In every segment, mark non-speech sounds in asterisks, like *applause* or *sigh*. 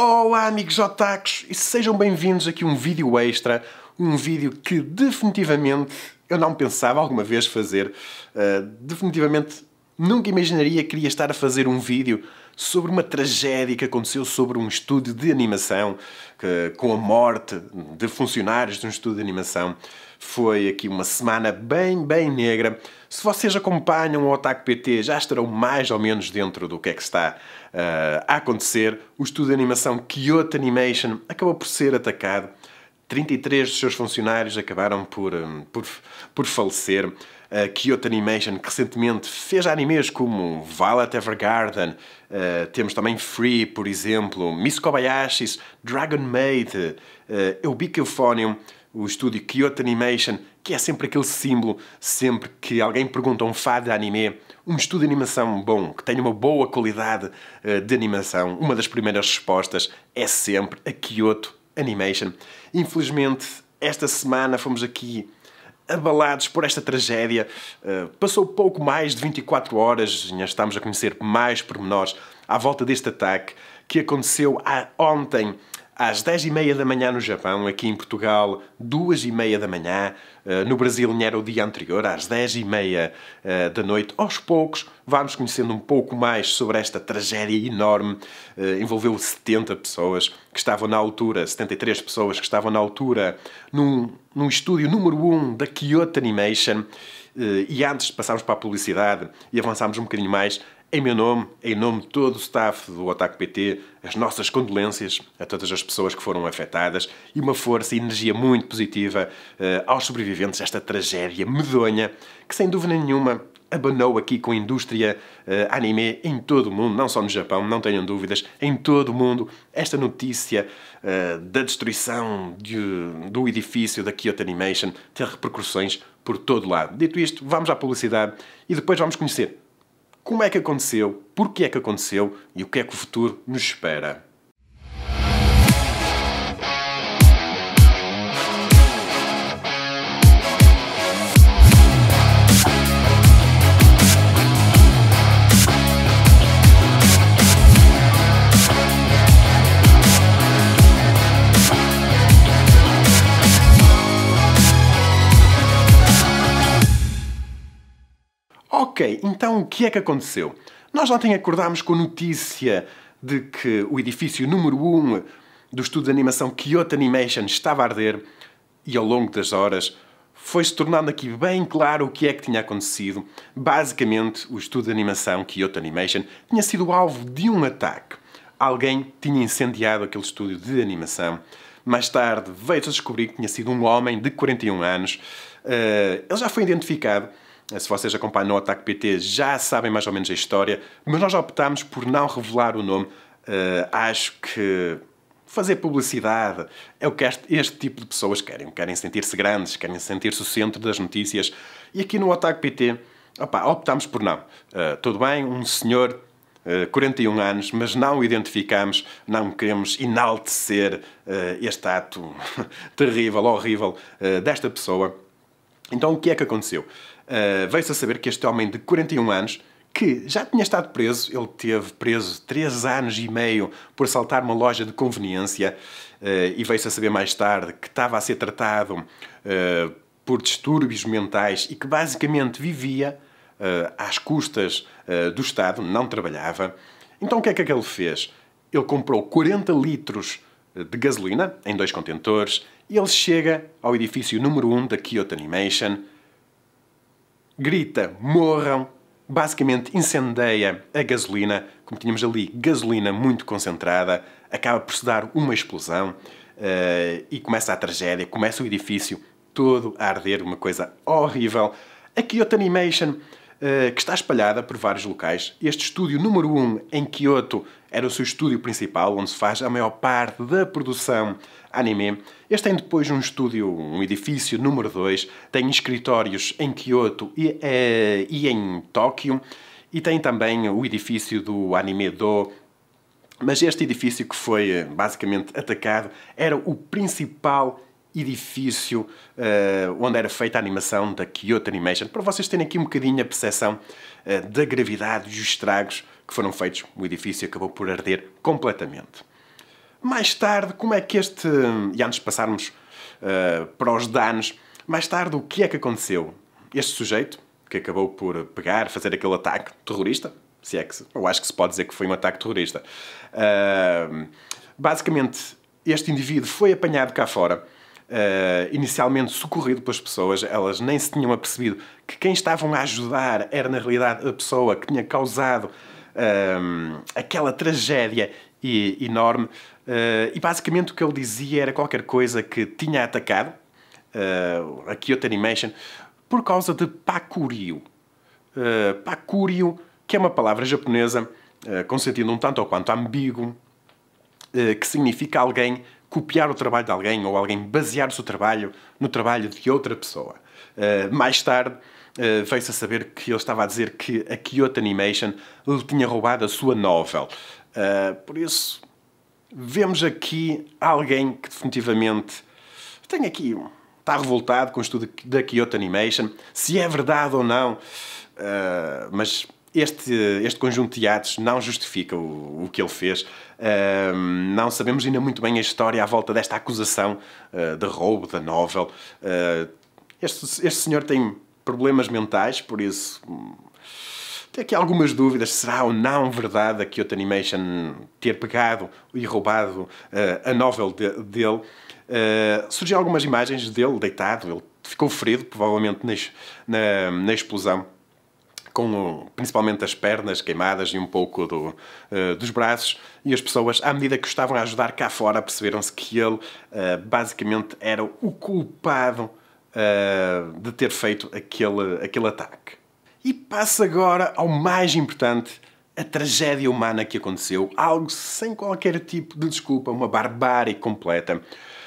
Olá amigos otakus e sejam bem-vindos aqui a um vídeo extra, um vídeo que definitivamente eu não pensava alguma vez fazer. Uh, definitivamente nunca imaginaria que iria estar a fazer um vídeo sobre uma tragédia que aconteceu sobre um estúdio de animação, que, com a morte de funcionários de um estúdio de animação. Foi aqui uma semana bem, bem negra. Se vocês acompanham o Otaku PT, já estarão mais ou menos dentro do que é que está uh, a acontecer. O estúdio de animação Kyoto Animation acabou por ser atacado. 33 dos seus funcionários acabaram por, um, por, por falecer. A Kyoto Animation, que recentemente fez animes como Violet Evergarden, uh, temos também Free, por exemplo, Miss Kobayashi's, Dragon Maid, uh, Eubicophonium, o estúdio Kyoto Animation, que é sempre aquele símbolo, sempre que alguém pergunta um fã de anime, um estúdio de animação bom, que tenha uma boa qualidade uh, de animação, uma das primeiras respostas é sempre a Kyoto Animation. Infelizmente, esta semana fomos aqui abalados por esta tragédia. Uh, passou pouco mais de 24 horas, já estamos a conhecer mais pormenores à volta deste ataque que aconteceu ontem às 10h30 da manhã no Japão, aqui em Portugal, 2h30 da manhã, eh, no Brasil era o dia anterior, às 10h30 eh, da noite. Aos poucos, vamos conhecendo um pouco mais sobre esta tragédia enorme. Eh, envolveu 70 pessoas que estavam na altura, 73 pessoas que estavam na altura, num, num estúdio número 1 da Kyoto Animation. E antes de passarmos para a publicidade e avançarmos um bocadinho mais, em meu nome, em nome de todo o staff do Otaku PT, as nossas condolências a todas as pessoas que foram afetadas e uma força e energia muito positiva uh, aos sobreviventes desta tragédia medonha que, sem dúvida nenhuma, abanou aqui com a indústria uh, anime em todo o mundo, não só no Japão, não tenham dúvidas, em todo o mundo. Esta notícia uh, da destruição de, do edifício da Kyoto Animation ter repercussões por todo lado. Dito isto, vamos à publicidade e depois vamos conhecer como é que aconteceu, porque é que aconteceu e o que é que o futuro nos espera. Ok, então o que é que aconteceu? Nós ontem acordámos com a notícia de que o edifício número 1 do estudo de animação Kyoto Animation estava a arder e ao longo das horas foi-se tornando aqui bem claro o que é que tinha acontecido. Basicamente, o estudo de animação Kyoto Animation tinha sido alvo de um ataque. Alguém tinha incendiado aquele estúdio de animação. Mais tarde veio-se a descobrir que tinha sido um homem de 41 anos. Uh, ele já foi identificado se vocês acompanham o Ataque PT, já sabem mais ou menos a história, mas nós optámos por não revelar o nome. Uh, acho que fazer publicidade é o que este, este tipo de pessoas querem. Querem sentir-se grandes, querem sentir-se o centro das notícias. E aqui no Ataque PT, opa, optámos por não. Uh, tudo bem, um senhor 41 eh, anos, mas não o identificamos, não queremos enaltecer este ato *laughs* terrível, horrível desta pessoa. Então, o que é que aconteceu? Uh, Veio-se a saber que este homem de 41 anos, que já tinha estado preso, ele teve preso 3 anos e meio por assaltar uma loja de conveniência, uh, e veio-se a saber mais tarde que estava a ser tratado uh, por distúrbios mentais e que basicamente vivia às custas do Estado, não trabalhava. Então, o que é que ele fez? Ele comprou 40 litros de gasolina em dois contentores e ele chega ao edifício número 1 da Kyoto Animation, grita morram, basicamente incendeia a gasolina, como tínhamos ali, gasolina muito concentrada, acaba por se dar uma explosão uh, e começa a tragédia, começa o edifício todo a arder, uma coisa horrível. A Kyoto Animation que está espalhada por vários locais. Este estúdio número 1 um, em Kyoto era o seu estúdio principal, onde se faz a maior parte da produção anime. Este tem depois um estúdio, um edifício número 2, tem escritórios em Kyoto e, é, e em Tóquio, e tem também o edifício do Anime Do, mas este edifício que foi eh, basicamente atacado era o principal edifício uh, onde era feita a animação da Kyoto Animation, para vocês terem aqui um bocadinho a percepção uh, da gravidade e os estragos que foram feitos. O edifício acabou por arder completamente. Mais tarde, como é que este. E antes de passarmos uh, para os danos, mais tarde, o que é que aconteceu? Este sujeito, que acabou por pegar, fazer aquele ataque terrorista, se é que. Eu acho que se pode dizer que foi um ataque terrorista. Basicamente, este indivíduo foi apanhado cá fora. Uh, inicialmente socorrido pelas pessoas, elas nem se tinham apercebido que quem estavam a ajudar era na realidade a pessoa que tinha causado uh, aquela tragédia enorme. Uh, e basicamente o que ele dizia era qualquer coisa que tinha atacado a Kyoto Animation por causa de Pakurio. Pakurio, que é uma palavra japonesa com sentido um tanto ou quanto ambíguo, que significa alguém copiar o trabalho de alguém ou alguém basear o seu trabalho no trabalho de outra pessoa. Uh, mais tarde, uh, veio-se a saber que ele estava a dizer que a Kyoto Animation lhe tinha roubado a sua novel. Uh, por isso, vemos aqui alguém que definitivamente tem aqui está revoltado com o estudo da Kyoto Animation, se é verdade ou não, mas este, este conjunto de atos não justifica o, o que ele fez. Uh, não sabemos ainda muito bem a história à volta desta acusação uh, de roubo da novel. Uh, este, este senhor tem problemas mentais, por isso hum, tem aqui algumas dúvidas. Será ou não verdade a Kyoto Animation ter pegado e roubado a novel de, dele? surgiram algumas imagens dele deitado, ele ficou ferido, provavelmente na, na, na explosão com principalmente as pernas queimadas e um pouco do, uh, dos braços, e as pessoas, à medida que o estavam a ajudar cá fora, perceberam-se que ele uh, basicamente era o culpado uh, de ter feito aquele, aquele ataque. E passa agora ao mais importante, a tragédia humana que aconteceu, algo sem qualquer tipo de desculpa, uma barbárie completa.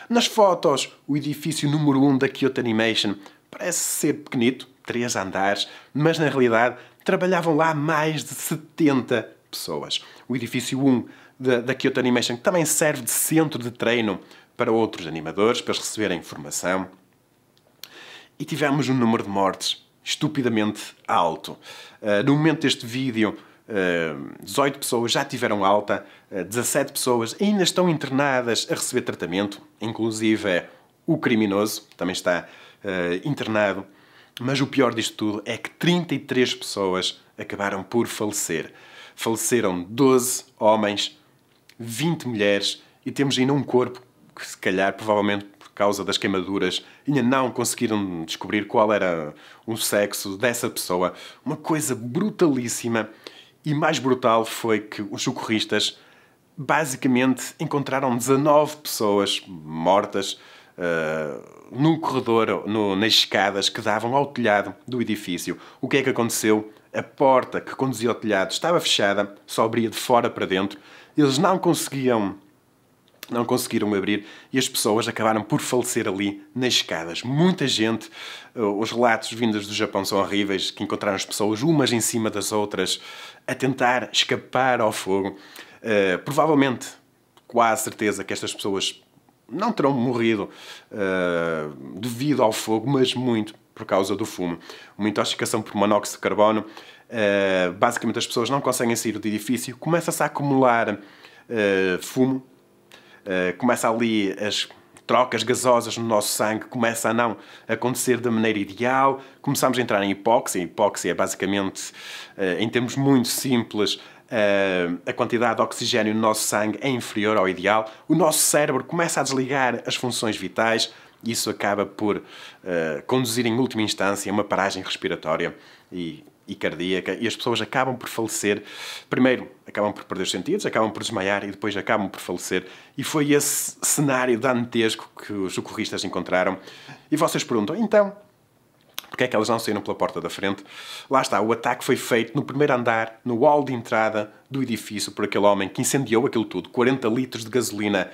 Nas fotos, o edifício número 1 um da Kyoto Animation parece ser pequenito, três andares, mas na realidade trabalhavam lá mais de 70 pessoas. O edifício 1 da, Kyoto Animation também serve de centro de treino para outros animadores, para eles receberem informação. E tivemos um número de mortes estupidamente alto. Uh, no momento deste vídeo, uh, ah, 18 pessoas já tiveram alta, uh, ah, 17 pessoas ainda estão internadas a receber tratamento, inclusive o criminoso também está internado. Mas o pior disto tudo é que 33 pessoas acabaram por falecer. Faleceram 12 homens, 20 mulheres e temos ainda um corpo que, se calhar, provavelmente por causa das queimaduras, ainda não conseguiram descobrir qual era o sexo dessa pessoa. Uma coisa brutalíssima. E mais brutal foi que os socorristas basicamente encontraram 19 pessoas mortas uh, num corredor, no, nas escadas que davam ao telhado do edifício. O que é que aconteceu? A porta que conduzia ao telhado estava fechada, só abria de fora para dentro. Eles não conseguiam não conseguiram abrir e as pessoas acabaram por falecer ali nas escadas. Muita gente, eh, os relatos vindos do Japão são horríveis, que encontraram as pessoas umas em cima das outras a tentar escapar ao fogo. Uh, provavelmente, quase certeza que estas pessoas não terão morrido uh, devido ao fogo, mas muito por causa do fumo. Uma intoxicação por monóxido de carbono. Uh, basicamente, as pessoas não conseguem sair do edifício, começa-se a acumular uh, fumo, começa ali as trocas gasosas no nosso sangue começa a não acontecer da maneira ideal, começamos a entrar em hipóxia. Hipóxia é basicamente, em termos muito simples, a quantidade de oxigênio no nosso sangue é inferior ao ideal, o nosso cérebro começa a desligar as funções vitais e isso acaba por uh, conduzir, em última instância, a uma paragem respiratória e, e cardíaca e as pessoas acabam por falecer. Primeiro, acabam por perder os sentidos, acabam por desmaiar e depois acabam por falecer. E foi esse cenário dantesco que os socorristas encontraram. E vocês perguntam, então, porque é que elas não saíram pela porta da frente? Lá está, o ataque foi feito no primeiro andar, no hall de entrada do edifício, por aquele homem que incendiou aquilo tudo. 40 litros de gasolina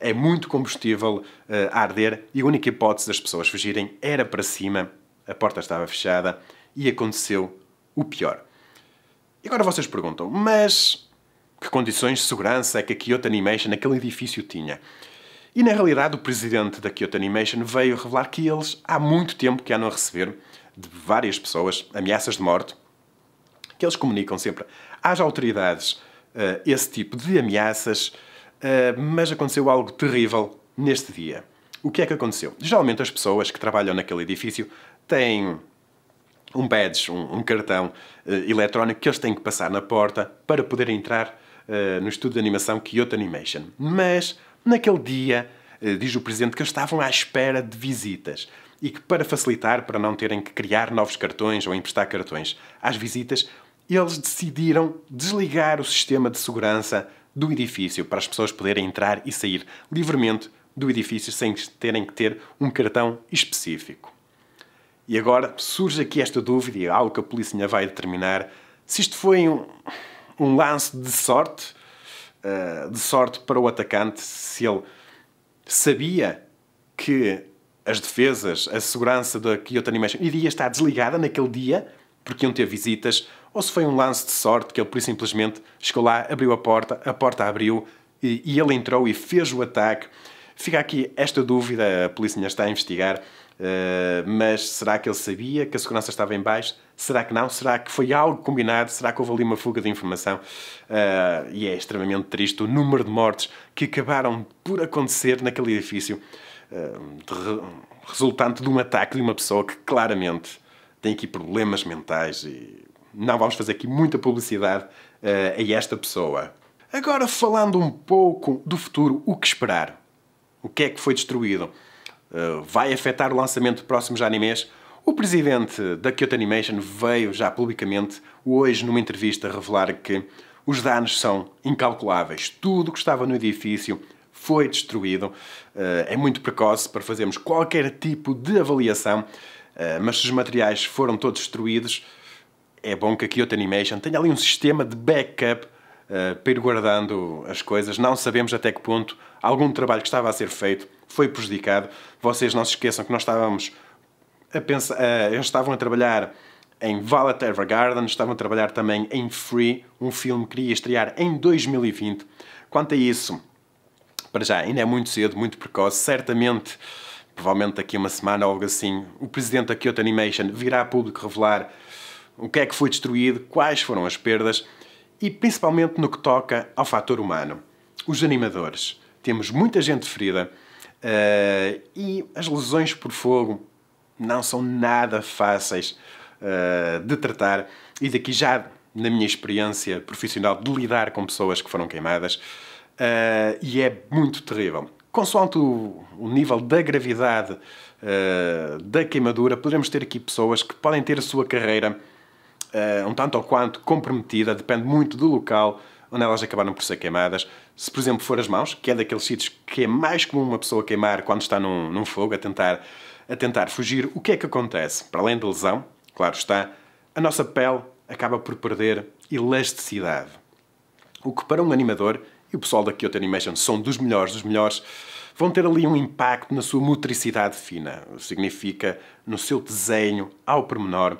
é muito combustível uh, a arder e a única hipótese das pessoas fugirem era para cima, a porta estava fechada e aconteceu o pior. E agora vocês perguntam, mas que condições de segurança é que a Kyoto Animation, aquele edifício, tinha? E na realidade, o presidente da Kyoto Animation veio revelar que eles há muito tempo que andam a receber de várias pessoas ameaças de morte, que eles comunicam sempre às autoridades uh, esse tipo de ameaças uh, mas aconteceu algo terrível neste dia. O que é que aconteceu? Geralmente as pessoas que trabalham naquele edifício têm um badge, um, um cartão uh, eletrónico que eles têm que passar na porta para poder entrar uh, no estúdio de animação Kyoto Animation. Mas, naquele dia, uh, diz o Presidente que eles estavam à espera de visitas e que para facilitar, para não terem que criar novos cartões ou emprestar cartões às visitas, eles decidiram desligar o sistema de segurança do edifício para as pessoas poderem entrar e sair livremente do edifício sem terem que ter um cartão específico. E agora surge aqui esta dúvida, e algo que a polícia vai determinar, se isto foi um, um lance de sorte, uh, de sorte para o atacante, se ele sabia que as defesas, a segurança da Kyoto Animation iria estar desligada naquele dia, porque iam ter visitas, ou se foi um lance de sorte que ele por simplesmente chegou lá, abriu a porta, a porta abriu e, e ele entrou e fez o ataque. Fica aqui esta dúvida, a polícia está a investigar, uh, mas será que ele sabia que a segurança estava em baixo? Será que não? Será que foi algo combinado? Será que houve ali uma fuga de informação? Uh, e é extremamente triste o número de mortes que acabaram por acontecer naquele edifício, uh, resultante de um ataque de uma pessoa que claramente tem aqui problemas mentais e não vamos fazer aqui muita publicidade a esta pessoa. Agora, falando um pouco do futuro, o que esperar? O que é que foi destruído? Uh, vai afetar o lançamento de próximos animes? O presidente da Kyoto Animation veio já publicamente, hoje, numa entrevista, revelar que os danos são incalculáveis. Tudo que estava no edifício foi destruído. Uh, é muito precoce para fazermos qualquer tipo de avaliação, uh, mas se os materiais foram todos destruídos, é bom que a Kyoto Animation tenha ali um sistema de backup uh, para ir guardando as coisas. Não sabemos até que ponto algum trabalho que estava a ser feito foi prejudicado. Vocês não se esqueçam que nós estávamos a pensar, uh, eles estavam a trabalhar em Violet Evergarden, estavam a trabalhar também em Free, um filme que iria estrear em 2020. Quanto a isso, para já, ainda é muito cedo, muito precoce, certamente, provavelmente daqui a uma semana ou algo assim, o presidente da Kyoto Animation virá a público revelar o que é que foi destruído, quais foram as perdas e principalmente no que toca ao fator humano. Os animadores temos muita gente ferida uh, e as lesões por fogo não são nada fáceis uh, de tratar. E daqui já, na minha experiência profissional de lidar com pessoas que foram queimadas, uh, e é muito terrível. Consoante o, o nível da gravidade da queimadura, poderemos ter aqui pessoas que podem ter a sua carreira um tanto ou quanto comprometida, depende muito do local onde elas acabaram por ser queimadas. Se, por exemplo, for as mãos, que é daqueles sítios que é mais comum uma pessoa queimar quando está num, num fogo, a tentar, a tentar fugir, o que é que acontece? Para além da lesão, claro está, a nossa pele acaba por perder elasticidade. O que para um animador, e o pessoal da Kyoto Animation são dos melhores dos melhores, vão ter ali um impacto na sua motricidade fina. Significa no seu desenho ao pormenor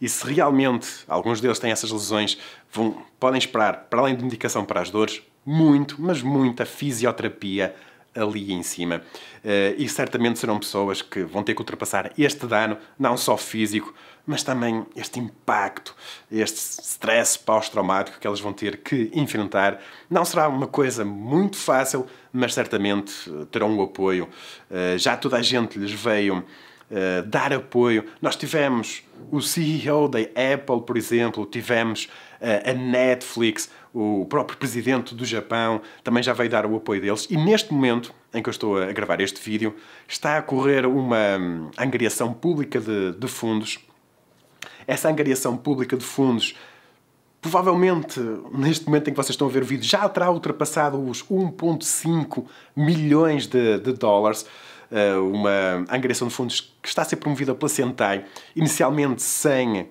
e se realmente alguns deles têm essas lesões, vão, podem esperar, para além de medicação para as dores, muito, mas muita fisioterapia ali em cima. Uh, e certamente serão pessoas que vão ter que ultrapassar este dano, não só físico, mas também este impacto, este stress pós-traumático que elas vão ter que enfrentar. Não será uma coisa muito fácil, mas certamente terão o apoio. Uh, já toda a gente lhes veio uh, dar apoio. Nós tivemos o CEO da Apple, por exemplo, tivemos uh, a Netflix, o próprio presidente do Japão também já veio dar o apoio deles. E neste momento em que eu estou a gravar este vídeo, está a correr uma hum, angariação pública de, de fundos. Essa angariação pública de fundos provavelmente neste momento em que vocês estão a ver o vídeo já terá ultrapassado os 1.5 milhões de, de dólares. Eh, uma angariação de fundos que está a ser promovida pela Sentai, inicialmente sem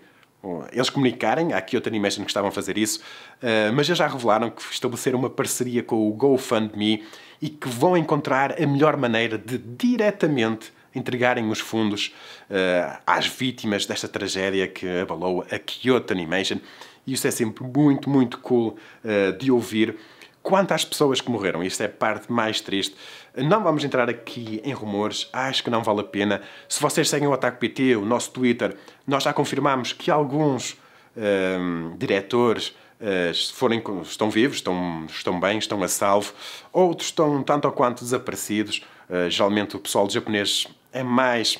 eles comunicarem, há Kyoto Animation que estavam a fazer isso, eh, mas já revelaram que estabeleceram uma parceria com o GoFundMe e que vão encontrar a melhor maneira de diretamente entregarem os fundos uh, às vítimas desta tragédia que abalou a Kyoto Animation. E isso é sempre muito, muito cool uh, de ouvir. Quanto às pessoas que morreram, isto é a parte mais triste. Não vamos entrar aqui em rumores, acho que não vale a pena. Se vocês seguem o Ataque PT, o nosso Twitter, nós já confirmamos que alguns um, diretores uh, forem, estão vivos, estão, estão bem, estão a salvo. Outros estão tanto ou quanto desaparecidos. Uh, geralmente o pessoal japonês é mais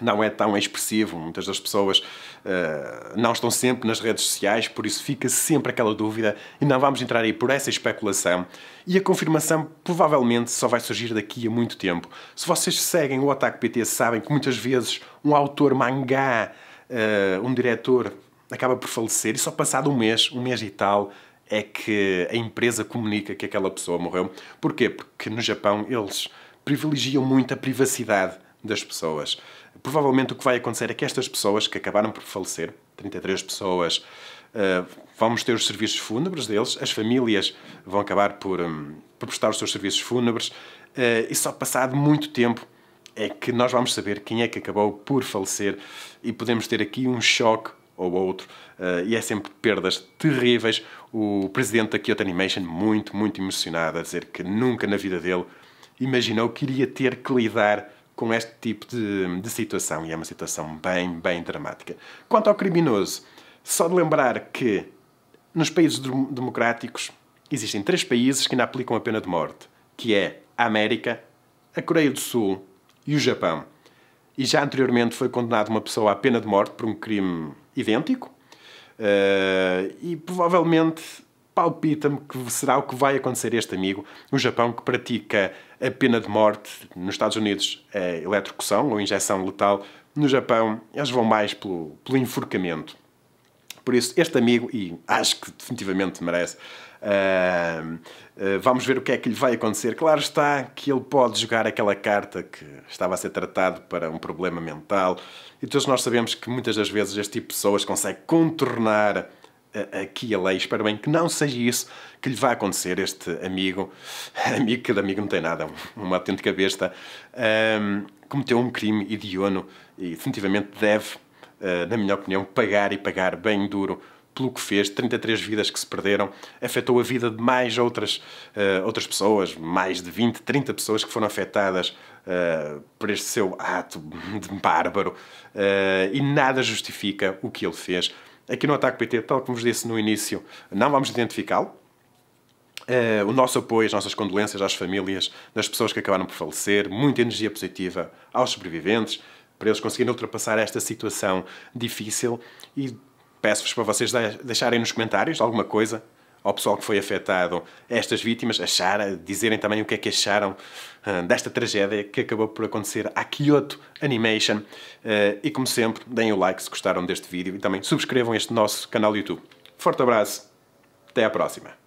não é tão expressivo. Muitas das pessoas uh, não estão sempre nas redes sociais, por isso fica sempre aquela dúvida e não vamos entrar aí por essa especulação. E a confirmação provavelmente só vai surgir daqui a muito tempo. Se vocês seguem o Otaku PT, sabem que muitas vezes um autor mangá, uh, um diretor, acaba por falecer e só passado um mês, um mês e tal, é que a empresa comunica que aquela pessoa morreu. Porquê? Porque no Japão eles privilegiam muito a privacidade das pessoas. Provavelmente o que vai acontecer é que estas pessoas que acabaram por falecer, 33 pessoas, uh, vamos ter os serviços fúnebres deles, as famílias vão acabar por, um, por prestar os seus serviços fúnebres, uh, e só passado muito tempo é que nós vamos saber quem é que acabou por falecer e podemos ter aqui um choque ou outro, uh, e é sempre perdas terríveis. O presidente da Kyoto Animation, muito, muito emocionado, a dizer que nunca na vida dele imaginou que iria ter que lidar com este tipo de, de situação, e é uma situação bem, bem dramática. Quanto ao criminoso, só de lembrar que nos países democráticos existem três países que ainda aplicam a pena de morte, que é a América, a Coreia do Sul e o Japão. E já anteriormente foi condenado uma pessoa à pena de morte por um crime idêntico, uh, e provavelmente palpita-me que será o que vai acontecer a este amigo. O Japão, que pratica a pena de morte, nos Estados Unidos é eletrocução ou injeção letal, no Japão eles vão mais pelo, pelo enforcamento. Por isso, este amigo, e acho que definitivamente merece, uh, uh, vamos ver o que é que lhe vai acontecer. Claro está que ele pode jogar aquela carta que estava a ser tratado para um problema mental, e todos nós sabemos que muitas das vezes este tipo de pessoas consegue contornar aqui a lei. Espero bem que não seja isso que lhe vai acontecer este amigo, *laughs* amigo que de amigo não tem nada, uma autêntica besta, um, cometeu um crime hediondo e definitivamente deve, uh, na minha opinião, pagar e pagar bem duro pelo que fez, 33 vidas que se perderam, afetou a vida de mais outras, uh, outras pessoas, mais de 20, 30 pessoas que foram afetadas uh, por este seu ato de bárbaro uh, e nada justifica o que ele fez. Aqui no Ataque PT, tal como vos disse no início, não vamos identificá-lo. Uh, o nosso apoio, as nossas condolências às famílias das pessoas que acabaram por falecer, muita energia positiva aos sobreviventes, para eles conseguirem ultrapassar esta situação difícil e peço-vos para vocês deixarem nos comentários alguma coisa ao pessoal que foi afetado, estas vítimas, achar, dizerem também o que é que acharam uh, desta tragédia que acabou por acontecer à Kyoto Animation. Uh, e como sempre, deem o like se gostaram deste vídeo e também subscrevam este nosso canal YouTube. Forte abraço, até à próxima.